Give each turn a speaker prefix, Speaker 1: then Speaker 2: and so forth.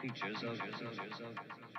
Speaker 1: Peaches of, of,